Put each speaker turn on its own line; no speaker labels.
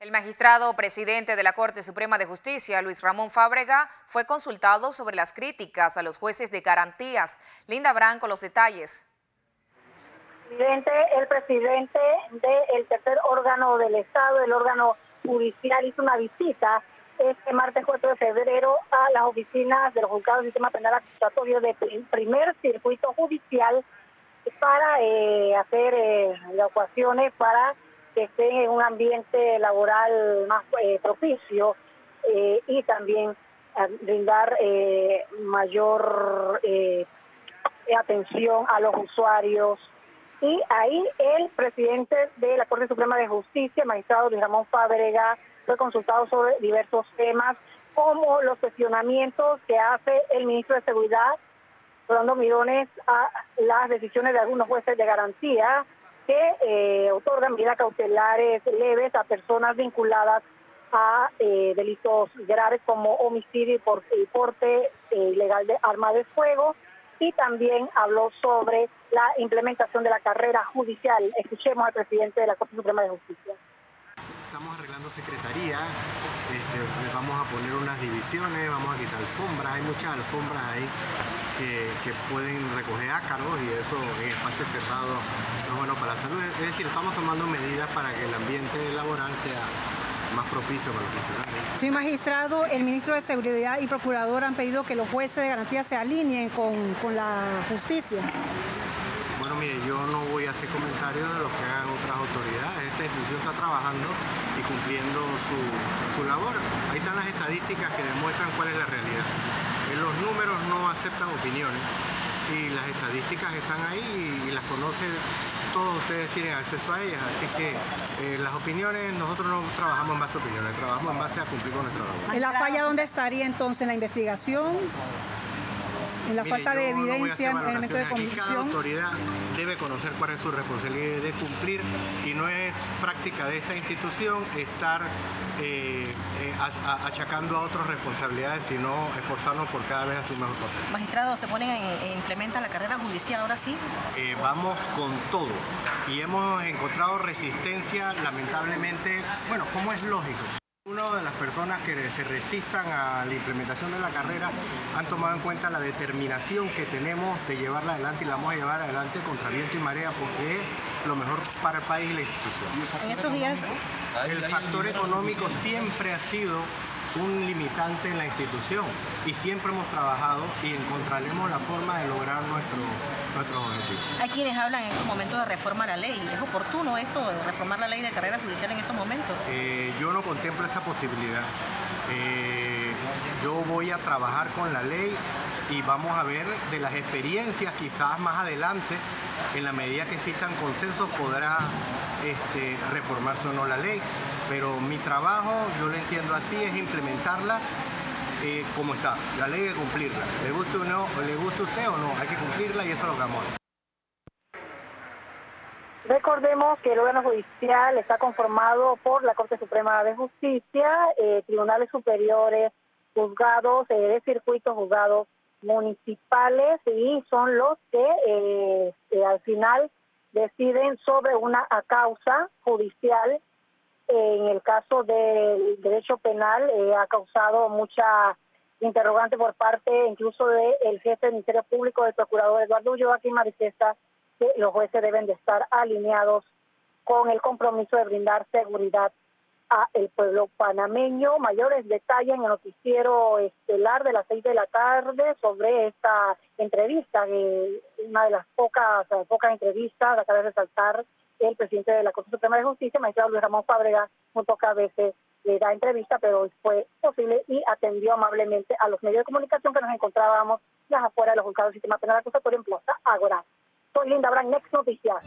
El magistrado presidente de la Corte Suprema de Justicia, Luis Ramón Fábrega, fue consultado sobre las críticas a los jueces de garantías. Linda Brán con los detalles.
El presidente del tercer órgano del Estado, el órgano judicial, hizo una visita este martes 4 de febrero a las oficinas del juzgado del sistema penal acusatorio del primer circuito judicial para eh, hacer eh, evacuaciones para que estén en un ambiente laboral más eh, propicio eh, y también brindar eh, mayor atención a los usuarios. Y ahí el presidente de la Corte Suprema de Justicia, magistrado Luis Ramón Fábrega, fue consultado sobre diversos temas, como los cuestionamientos que hace el ministro de Seguridad, dando millones a las decisiones de algunos jueces de garantía, que eh, otorgan medidas cautelares leves a personas vinculadas a eh, delitos graves como homicidio y, porte eh, ilegal de arma de fuego y también habló sobre la implementación de la carrera judicial. Escuchemos al presidente de la Corte Suprema de Justicia.
Estamos arreglando secretaría, este, vamos a poner unas divisiones, vamos a quitar alfombras, hay muchas alfombras ahí que, pueden recoger ácaros y eso en espacio cerrado no es bueno para la salud. Es decir, estamos tomando medidas para que el ambiente laboral sea más propicio para los funcionarios.
Sí, magistrado, el ministro de Seguridad y Procurador han pedido que los jueces de garantía se alineen con, la justicia.
Yo no voy a hacer comentarios de lo que hagan otras autoridades. Esta institución está trabajando y cumpliendo su, su labor. Ahí están las estadísticas que demuestran cuál es la realidad los números no aceptan opiniones y las estadísticas están ahí y las conoce, todos ustedes tienen acceso a ellas, así que eh, las opiniones, nosotros no trabajamos en base a opiniones, trabajamos en base a cumplir con nuestra labor.
¿En la falla dónde estaría entonces la investigación? En la falta de evidencia en el método de convicción.
Cada autoridad debe conocer cuál es su responsabilidad de cumplir y no es práctica de esta institución estar eh, eh, achacando a otros responsabilidades, sino esforzarnos por cada vez hacer un mejor papel.
Magistrado, ¿se pone en, e implementa la carrera judicial ahora sí?
Eh, vamos con todo y hemos encontrado resistencia, lamentablemente, bueno, como es lógico. Una de las personas que se resistan a la implementación de la carrera han tomado en cuenta la determinación que tenemos de llevarla adelante y la vamos a llevar adelante contra viento y marea porque es lo mejor para el país y la institución.
En estos días...
El factor económico siempre ha sido un limitante en la institución y siempre hemos trabajado y encontraremos la forma de lograr nuestro, nuestros objetivos.
Hay quienes hablan en estos momentos de reformar la ley. ¿Es oportuno esto de reformar la ley de carrera judicial en estos momentos?
Eh, yo no contemplo esa posibilidad. Eh, yo voy a trabajar con la ley y vamos a ver de las experiencias quizás más adelante, en la medida que existan consensos, podrá este, reformarse o no la ley pero mi trabajo, yo lo entiendo así, es implementarla eh, como está. La ley hay que cumplirla. Le guste o no, le guste a usted o no, hay que cumplirla y eso es lo que vamos.
Recordemos que el órgano judicial está conformado por la Corte Suprema de Justicia, eh, tribunales superiores, juzgados eh, de circuitos, juzgados municipales y son los que al final deciden sobre una causa judicial en el caso del derecho penal eh, ha causado mucha interrogante por parte incluso del jefe del Ministerio Público, el procurador Eduardo Ulloa, que manifiesta que los jueces deben de estar alineados con el compromiso de brindar seguridad a el pueblo panameño. Mayores detalles en el noticiero estelar de las seis de la tarde sobre esta entrevista, que una de las pocas, pocas entrevistas, acaba de resaltar el presidente de la Corte Suprema de Justicia, magistrado Luis Ramón Fábrega, muy pocas veces le da entrevista, pero hoy fue posible y atendió amablemente a los medios de comunicación que nos encontrábamos las afuera de los juzgados del sistema penal acusatorio en Plaza Agora. Soy Linda Brand, Next Noticias.